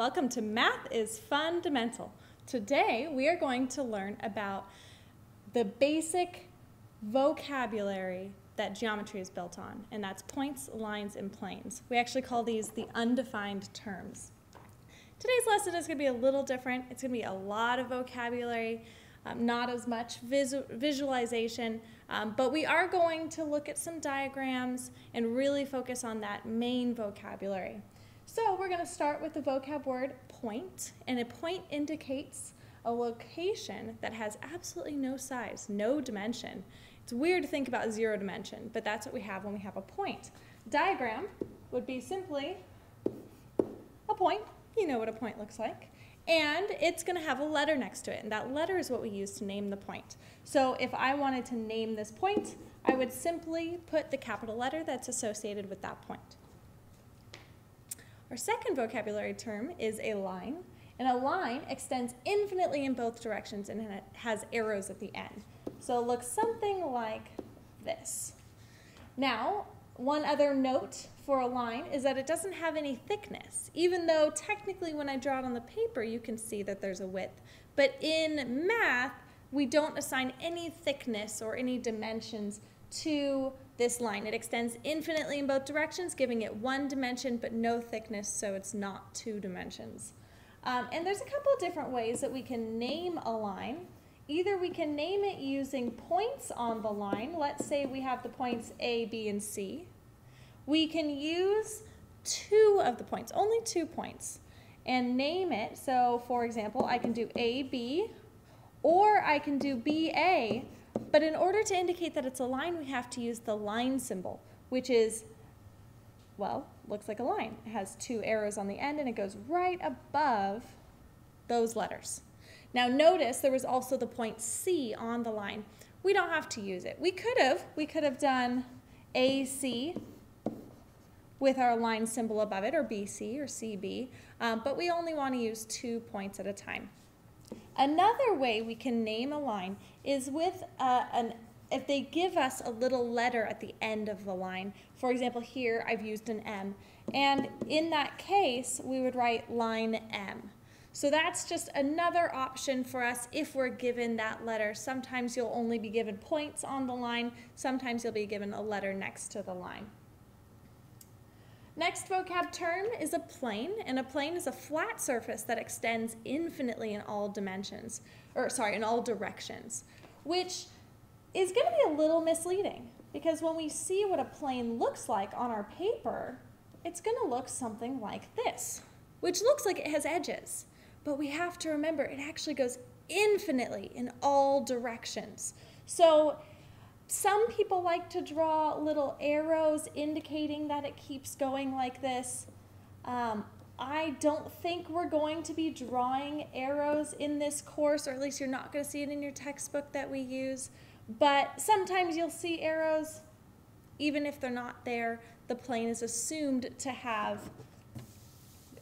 Welcome to Math is Fundamental. Today we are going to learn about the basic vocabulary that geometry is built on, and that's points, lines, and planes. We actually call these the undefined terms. Today's lesson is going to be a little different. It's going to be a lot of vocabulary, um, not as much visu visualization, um, but we are going to look at some diagrams and really focus on that main vocabulary. So we're going to start with the vocab word point, and a point indicates a location that has absolutely no size, no dimension. It's weird to think about zero dimension, but that's what we have when we have a point. Diagram would be simply a point. You know what a point looks like. And it's going to have a letter next to it, and that letter is what we use to name the point. So if I wanted to name this point, I would simply put the capital letter that's associated with that point. Our second vocabulary term is a line, and a line extends infinitely in both directions and it has arrows at the end. So it looks something like this. Now, one other note for a line is that it doesn't have any thickness, even though technically when I draw it on the paper, you can see that there's a width. But in math, we don't assign any thickness or any dimensions to this line. It extends infinitely in both directions, giving it one dimension but no thickness, so it's not two dimensions. Um, and there's a couple different ways that we can name a line. Either we can name it using points on the line. Let's say we have the points A, B, and C. We can use two of the points, only two points, and name it. So, for example, I can do AB, or I can do BA, but in order to indicate that it's a line, we have to use the line symbol, which is, well, looks like a line. It has two arrows on the end and it goes right above those letters. Now notice there was also the point C on the line. We don't have to use it. We could have. We could have done AC with our line symbol above it, or BC or CB, um, but we only want to use two points at a time. Another way we can name a line is with uh, an if they give us a little letter at the end of the line. For example, here I've used an M. And in that case, we would write line M. So that's just another option for us if we're given that letter. Sometimes you'll only be given points on the line. Sometimes you'll be given a letter next to the line. Next vocab term is a plane, and a plane is a flat surface that extends infinitely in all dimensions, or sorry, in all directions, which is going to be a little misleading because when we see what a plane looks like on our paper, it's going to look something like this, which looks like it has edges. But we have to remember it actually goes infinitely in all directions. So some people like to draw little arrows indicating that it keeps going like this. Um, I don't think we're going to be drawing arrows in this course, or at least you're not going to see it in your textbook that we use. But sometimes you'll see arrows, even if they're not there, the plane is assumed to have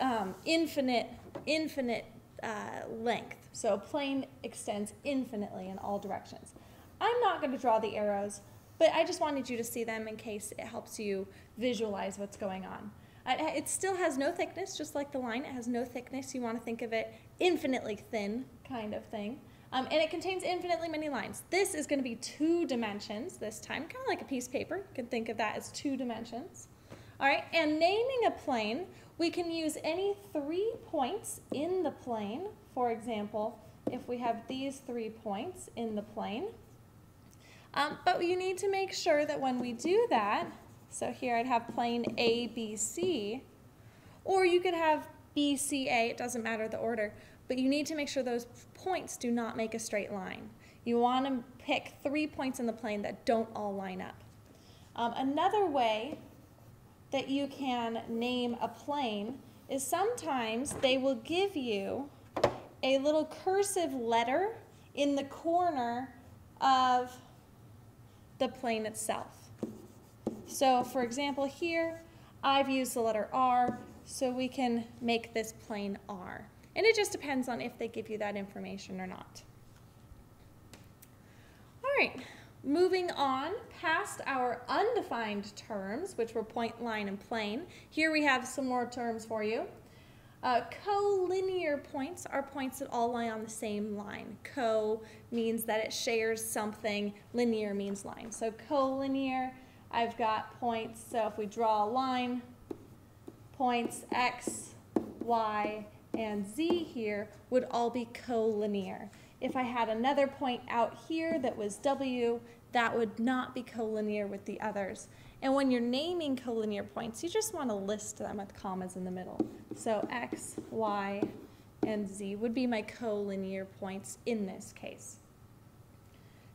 um, infinite, infinite uh, length. So a plane extends infinitely in all directions. I'm not going to draw the arrows, but I just wanted you to see them in case it helps you visualize what's going on. It still has no thickness, just like the line. It has no thickness. You want to think of it infinitely thin kind of thing. Um, and it contains infinitely many lines. This is going to be two dimensions this time, kind of like a piece of paper. You can think of that as two dimensions. All right, and naming a plane, we can use any three points in the plane. For example, if we have these three points in the plane, um, but you need to make sure that when we do that, so here I'd have plane ABC, or you could have BCA, it doesn't matter the order, but you need to make sure those points do not make a straight line. You want to pick three points in the plane that don't all line up. Um, another way that you can name a plane is sometimes they will give you a little cursive letter in the corner of the plane itself. So for example here, I've used the letter R, so we can make this plane R. And it just depends on if they give you that information or not. All right, moving on past our undefined terms, which were point, line, and plane. Here we have some more terms for you. Uh, collinear points are points that all lie on the same line. Co means that it shares something, linear means line. So collinear, I've got points, so if we draw a line, points x, y, and z here would all be collinear. If I had another point out here that was w, that would not be collinear with the others. And when you're naming collinear points, you just want to list them with commas in the middle. So x, y, and z would be my collinear points in this case.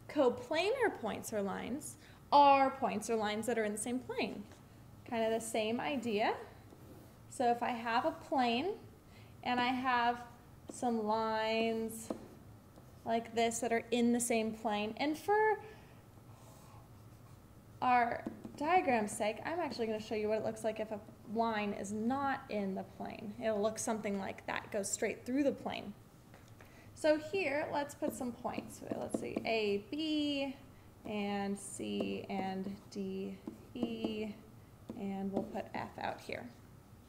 Coplanar points or lines are points or lines that are in the same plane. Kind of the same idea. So if I have a plane and I have some lines like this that are in the same plane, and for our diagram's sake, I'm actually going to show you what it looks like if a line is not in the plane. It'll look something like that, goes straight through the plane. So here, let's put some points. Let's see, A, B, and C, and D, E, and we'll put F out here.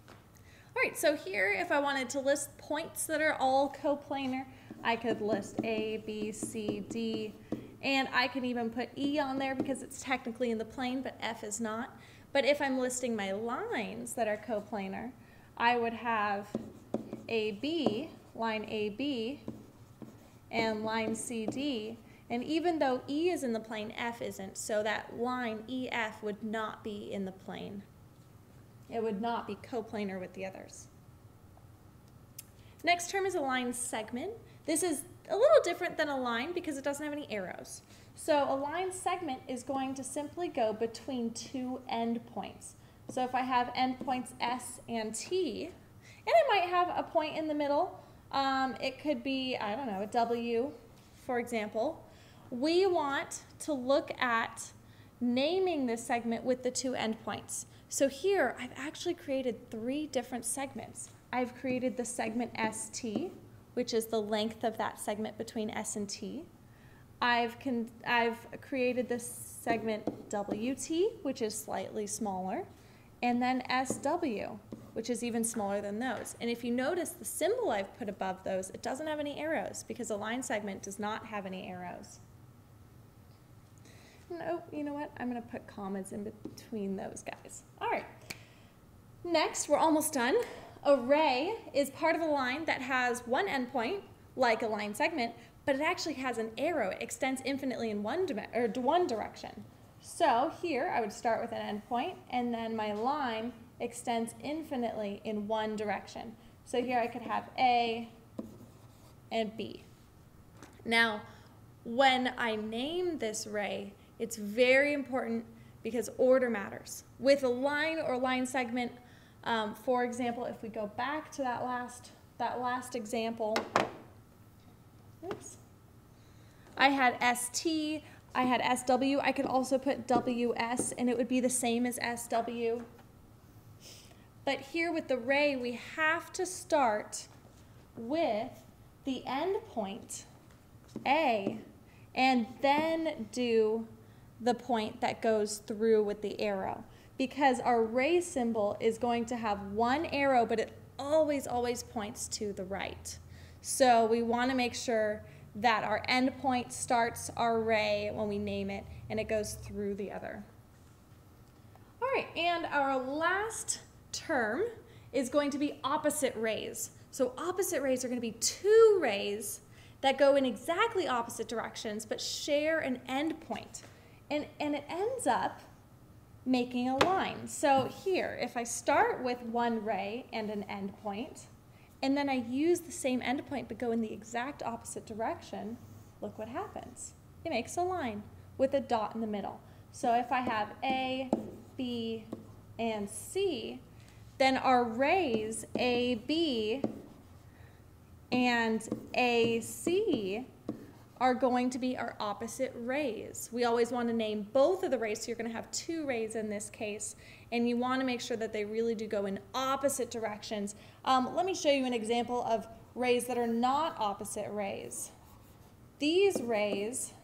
All right, so here, if I wanted to list points that are all coplanar, I could list A, B, C, D, and I can even put E on there because it's technically in the plane, but F is not. But if I'm listing my lines that are coplanar, I would have AB, line AB, and line CD. And even though E is in the plane, F isn't. So that line EF would not be in the plane. It would not be coplanar with the others. Next term is a line segment. This is a little different than a line because it doesn't have any arrows. So a line segment is going to simply go between two endpoints. So if I have endpoints S and T, and I might have a point in the middle, um, it could be, I don't know, a W, for example. We want to look at naming this segment with the two endpoints. So here, I've actually created three different segments. I've created the segment ST, which is the length of that segment between S and T. I've, I've created this segment WT, which is slightly smaller, and then SW, which is even smaller than those. And if you notice the symbol I've put above those, it doesn't have any arrows because a line segment does not have any arrows. No, you know what? I'm going to put commas in between those guys. All right. Next, we're almost done. A ray is part of a line that has one endpoint, like a line segment, but it actually has an arrow. It extends infinitely in one, or one direction. So here I would start with an endpoint, and then my line extends infinitely in one direction. So here I could have A and B. Now, when I name this ray, it's very important because order matters. With a line or line segment, um, for example, if we go back to that last, that last example, oops, I had ST, I had SW, I could also put WS and it would be the same as SW. But here with the ray, we have to start with the endpoint, A, and then do the point that goes through with the arrow because our ray symbol is going to have one arrow, but it always, always points to the right. So we want to make sure that our endpoint starts our ray when we name it, and it goes through the other. All right, and our last term is going to be opposite rays. So opposite rays are going to be two rays that go in exactly opposite directions but share an endpoint. And, and it ends up making a line. So here, if I start with one ray and an endpoint, and then I use the same endpoint but go in the exact opposite direction, look what happens. It makes a line with a dot in the middle. So if I have A, B, and C, then our rays A, B, and AC are going to be our opposite rays. We always want to name both of the rays, so you're going to have two rays in this case, and you want to make sure that they really do go in opposite directions. Um, let me show you an example of rays that are not opposite rays. These rays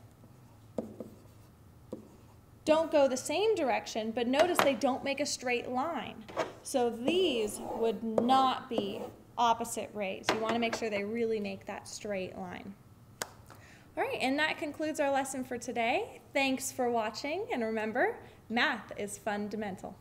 don't go the same direction, but notice they don't make a straight line. So these would not be opposite rays. You want to make sure they really make that straight line. All right, and that concludes our lesson for today. Thanks for watching, and remember, math is fundamental.